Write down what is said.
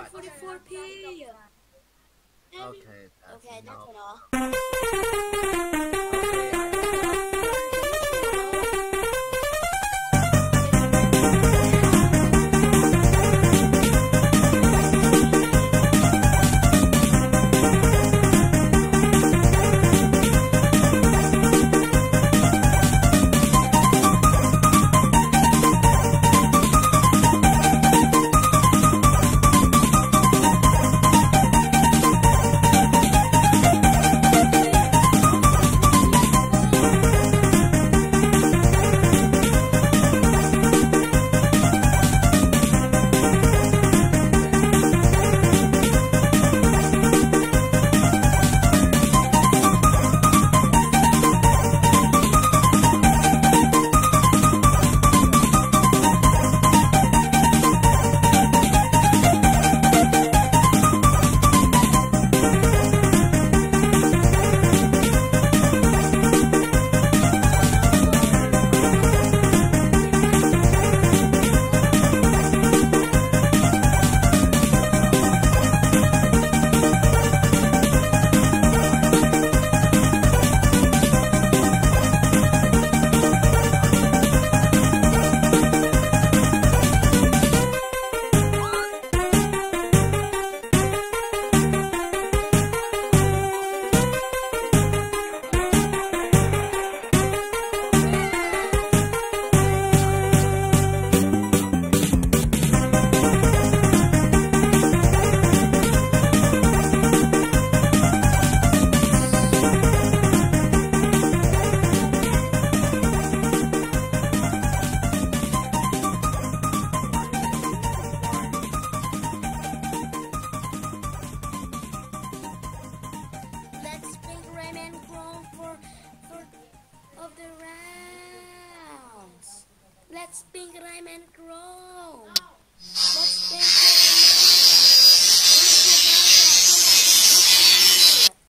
What? 144p. Okay, that's Okay, that's enough. enough. Of